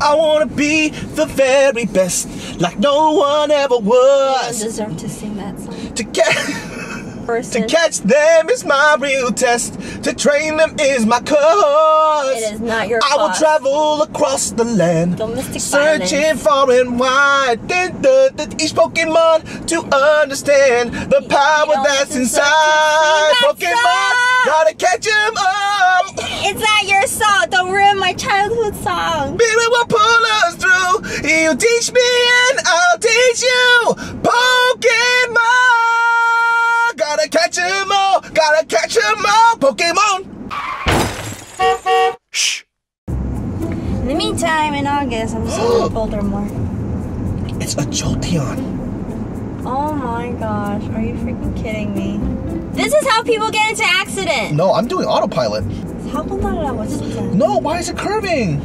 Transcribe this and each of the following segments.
I wanna be the very best, like no one ever You don't deserve to sing that song. To get. To catch them is my real test. To train them is my cause. it is not your I will travel across the land. Domestic Searching violence. far and wide. Then the, the, each Pokemon to understand the power that's inside. that Pokemon, gotta catch them all. It's not your song. Don't ruin my childhood song. Baby will pull us through. You teach me and I'll teach you. Pokemon. Gotta catch 'em all. Gotta catch 'em all. Pokemon. Shh. In the meantime, in August, I'm just gonna Boulder more. It's a Jolteon. Oh my gosh, are you freaking kidding me? This is how people get into accidents. No, I'm doing autopilot. How come not No, why is it curving?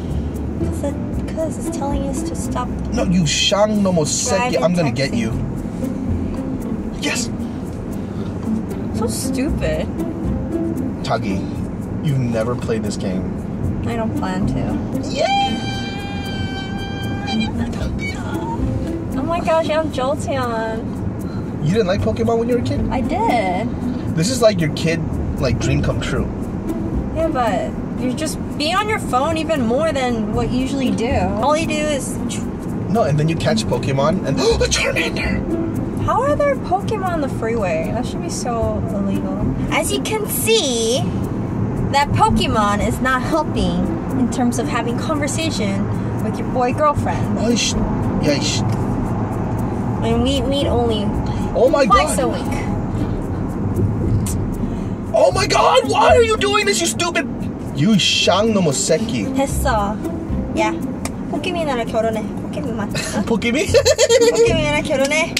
Because it's telling us to stop. No, you Shang no Moseki. I'm gonna get you. Yes. So stupid. Tagi, you've never played this game. I don't plan to. Yeah. Oh my gosh, I'm Jolteon. You didn't like Pokemon when you were a kid? I did. This is like your kid, like dream come true. Yeah, but you're just be on your phone even more than what you usually do. All you do is. No, and then you catch Pokemon and oh, a Charmander. How are there Pokemon on the freeway? That should be so illegal. As you can see, that Pokemon is not helping in terms of having conversation with your boy girlfriend. Oish. Yeesh. And we meet only Oh my twice god. a week. Oh my god, why are you doing this, you stupid? You Shang no Moseki. 됐어. 야, 포켓민이랑 결혼해. 포켓민만. 어? Pokemon? 포켓민이랑 결혼해.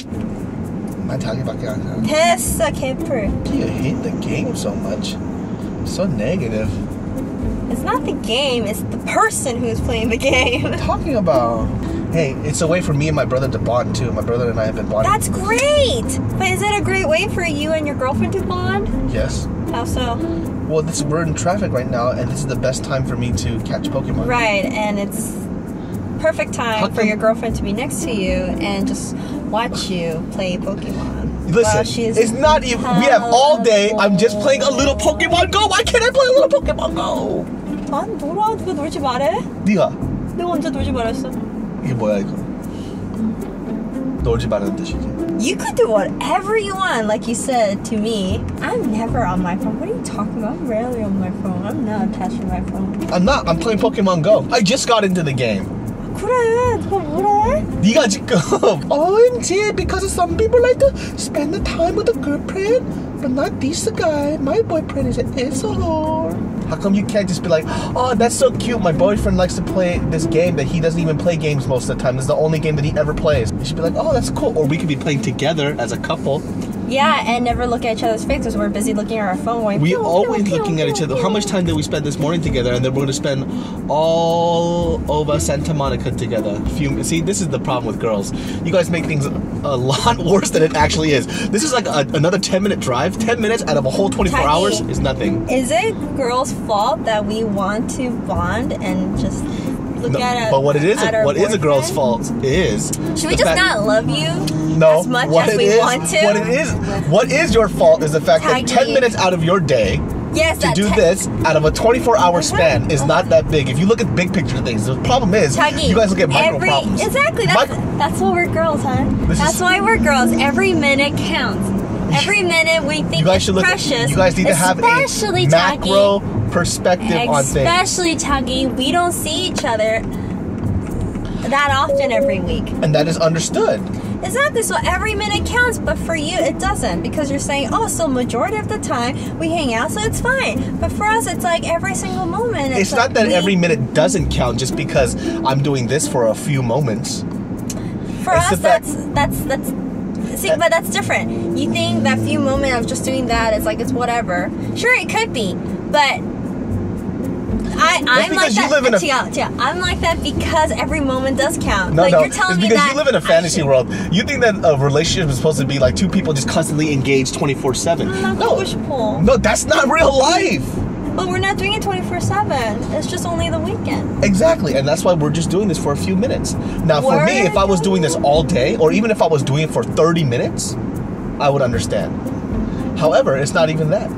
난 자기밖에 안 해. 됐어, 개풀. You hate the game so much. So negative. It's not the game, it's the person who's playing the game. Talking about. Hey, it's a way for me and my brother to bond too. My brother and I have been bonding. That's great! But is it a great way for you and your girlfriend to bond? yes. How so? Well, this we're in traffic right now, and this is the best time for me to catch Pokemon. Right, and it's perfect How time for come- your girlfriend to be next to you and just watch you play Pokemon. Listen, while she's it's not even. We have all day. I'm just playing a little Pokemon Go. Why can't I play a little Pokemon Go? 아, 놀아, 누가 놀지 말해? 네가 내가 언제 놀지 말했어? 이게 뭐야 이거? 놀지 말라는 뜻이지. You could do whatever you want, like you said to me. I'm never on my phone. What are you talking about? I'm rarely on my phone. I'm not attached to my phone. I'm not. I'm playing Pokemon Go. I just got into the game. 그래, 누가 뭐래? 네가 지금 OMG because some people like to spend the time with a girlfriend but not this guy my boyfriend is an asshole how come you can't just be like oh that's so cute. My boyfriend likes to play this game that he doesn't even play games most of the time. This is the only game that he ever plays. You should be like oh that's cool. Or we could be playing together as a couple Yeah, and never look at each other's faces. We're busy looking at our phone. Going, we pew, always pew, looking pew, at each other. how much time did we spend this morning together? And then we're going to spend all over santa monica together. Few, see this is the problem with girls. You guys make things a lot worse than it actually is. This is like a, another 10 minute drive. 10 minutes out of a whole 24 Tiny. hours is nothing. Is it girls' fault that we want to bond and just look No, at it? but what it is, at what is a girl's fault is Should we just fact- not love you no, as much what as we is- want to? What it is, what is your fault is the fact that. 10 minutes out of your day Yes, to do this out of a 24 hour Uh-huh. span is not that big. If you look at big picture things, the problem is you guys look at micro every, problems. Exactly. That's, Micro- that's why we're girls, huh? This that's is- why we're girls. Every minute counts. Every minute we think you guys it's should look. precious. At, you guys need to have a macro Perspective on things. Especially Tuggy. We don't see each other that often every week. and that is understood. Exactly. So every minute counts, but for you it doesn't because you're saying, oh, so majority of the time we hang out, so it's fine. But for us, it's like every single moment. It's, like not that we- every minute doesn't count just because I'm doing this for a few moments. For it's us, that's that's that's. See, but that's different. You think that few moment of just doing that is like it's whatever. Sure, it could be, but I I'm like because you that. live in a- Tia, Tia, I'm like that because every moment does count. No, like no, you're telling it's me because that you live in a fantasy should- world. You think that a relationship is supposed to be like two people just constantly engaged 24 7. I'm not No, push pull. no, that's not real life. But we're not doing it 24 7. It's just only the weekend. Exactly, and that's why we're just doing this for a few minutes. Now, for me, if I was doing this all day, or even if I was doing it for 30 minutes, I would understand. However, it's not even that.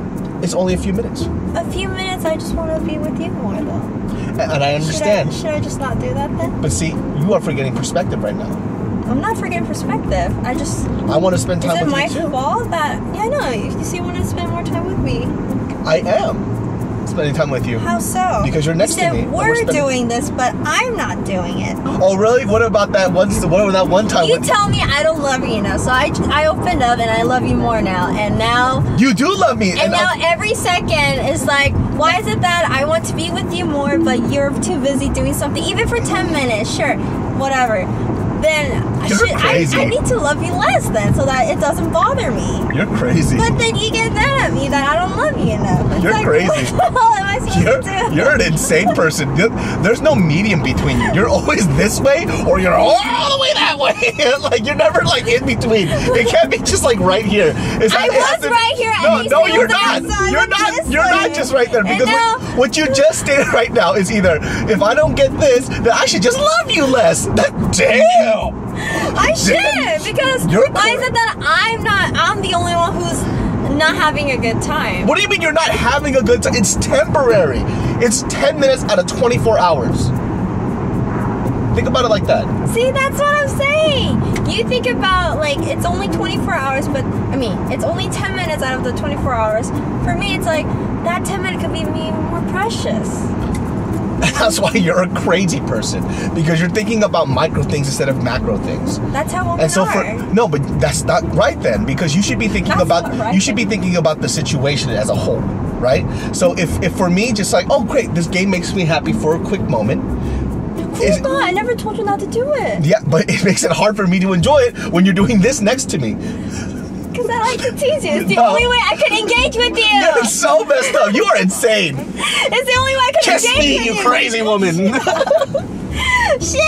It's only a few minutes. A few minutes, I just want to be with you more, though. and I understand. Should I, should I just not do that then? But see, you are forgetting perspective right now. I'm not forgetting perspective. I just. I want to spend time it with my you too. fault that. Yeah, I know. You you see, you want to spend more time with me. I am spending time with you. How so? Because you're next you to me, we're We're spending- doing this, but I'm not doing it. Oh, really? What about that one? What about that one time? You when- tell me I don't love you now, so I, I opened up and I love you more now. And now you do love me, And now I- every second is like, why is it that I want to be with you more, but you're too busy doing something, even for 10 minutes, sure, whatever. Then You're should, I, crazy. I need to love you less then, so that it doesn't bother me. you're crazy. But then you get mad at me that I don't love you enough. It's You're like, crazy. What the hell am I supposed You're, to do? you're an insane person. There's no medium between you. You're always this way or you're all the way that way. like you're never like in between. It can't be just like right here. It's I it has was right here, No, no, you're not. You're not. You're not just right there because now- what, what you just stated right now is either if I don't get this, then I should just love you less. That damn. I should because I said that I'm not. I'm the only one who's not having a good time. What do you mean you're not having a good time? It's temporary. It's 10 minutes out of 24 hours. Think about it like that. See, that's what I'm saying. You think about like it's only 24 hours, but I mean, it's only 10 minutes out of the 24 hours. For me, it's like that 10 minutes could be me more precious. That's why you're a crazy person because you're thinking about micro things instead of macro things. That's how women And so for are. no, but that's not right then because you should be thinking That's about right you should be thinking about the situation as a whole, right? So if if for me just like, oh great, this game makes me happy for a quick moment. is- God, I never told you not to do it. Yeah, but it makes it hard for me to enjoy it when you're doing this next to me. Because I like to tease you. It's the No. only way I could engage with you. You're so messed up. You are insane. It's the only way I could Kiss engage me, with you Kiss me, you. crazy woman. Shit.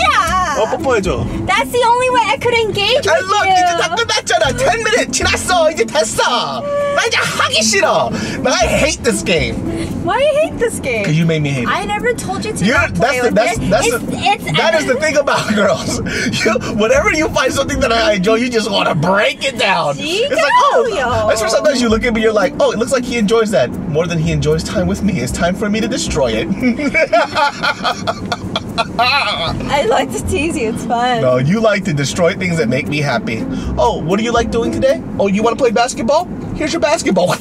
어, 뽀뽀해줘. That's the only way I could engage 아, with look, you. 이제 다 끝났잖아. 10 minutes 지났어. 이제 됐어. 나 이제 하기 싫어. 나 I hate this game. Why do you hate this game? Because you made me hate it. I never told you to You're, not play that's the, with that's, it. that's it's, the, it's, that is the thing about girls. You, whenever you find something that I enjoy, you just want to break it down. See, it's like, oh, yo. that's where sometimes you look at me, you're like, oh, it looks like he enjoys that more than he enjoys time with me. It's time for me to destroy it. I like to tease you. It's fun. no, you like to destroy things that make me happy. Oh, what do you like doing today? Oh, you want to play basketball? Here's your basketball.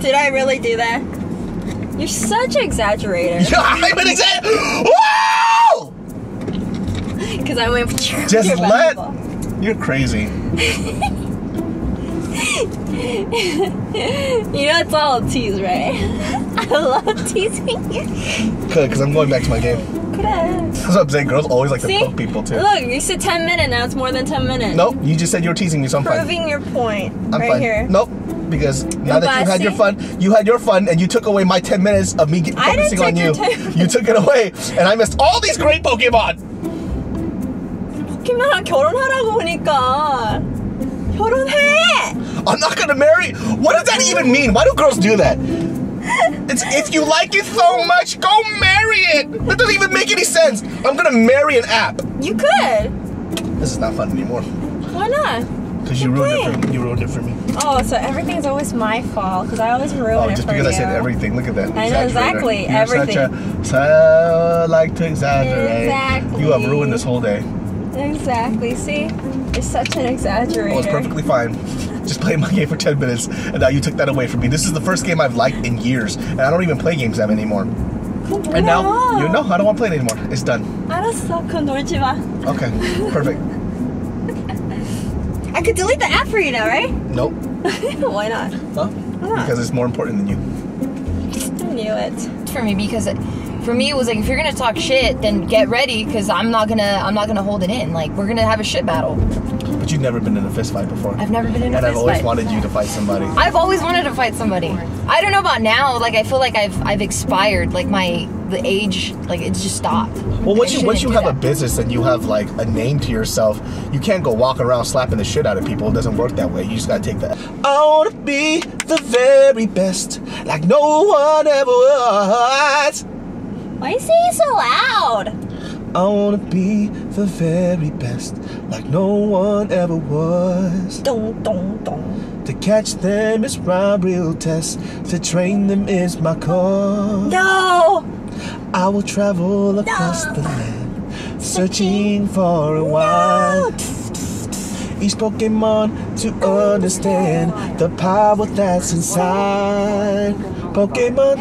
Did I really do that? You're such an exaggerator. Yeah, I'm an example. Whoa! Because I went. Just your let. basketball. You're crazy. You know it's all a tease, right? I love teasing you. Good, because I'm going back to my game. Could That's what I'm saying. Girls always like See? to poke people too. Look, you said 10 minutes. Now it's more than 10 minutes. Nope, you just said you were teasing me, so I'm fine. Proving your point. I'm right fine. here. Nope, because now that you had your Bossy. fun, you had your fun, and you took away my 10 minutes of me get- I didn't focusing on take you. your 10 minutes. You took it away, and I missed all these great Pokemon. 포켓몬랑 결혼하라고 보니까. 결혼해! I'm not gonna marry. What does that even mean? Why do girls do that? It's if you like it so much, go marry it. That doesn't even make any sense. I'm gonna marry an app. You could. This is not fun anymore Why not? because you ruined it. For, you ruined it for me. Oh, so everything's always my fault because I always ruin it. Oh, it just for because I said everything. Look at that. I know exactly, You're everything. Such a, so like to exaggerate. Exactly. You have ruined this whole day. Exactly. See, you're such an exaggerator. Well, it's perfectly fine just played my game for 10 minutes, and now you took that away from me. This is the first game I've liked in years, and I don't even play games jam anymore. And now, you know, I don't want to play it anymore. It's done. Okay, perfect. I could delete the app for you now, right? Nope. Why not? Huh? Because it's more important than you. I knew it. For me, because it, for me it was like if you're gonna talk shit, then get ready, because I'm not gonna I'm not gonna hold it in. Like we're gonna have a shit battle. But you've never been in a fist fight before. I've never been in a fist fight. and I've always fight. wanted you to fight somebody. I've always wanted to fight somebody. I don't know about now. Like I feel like I've I've expired. Like my the age, like it's just stopped. Well, once you once you have do a business and you have like a name to yourself, you can't go walking around slapping the shit out of people. It doesn't work that way. You just gotta take that. I wanna be the very best, like no one ever was. Why are you saying so loud? I wanna be the very best, like no one ever was. Dong dong dong. To catch them is my real test. To train them is my cause. No. I will travel across the land, searching for a while. Each Pokemon to oh, understand the power that's inside. Pokemon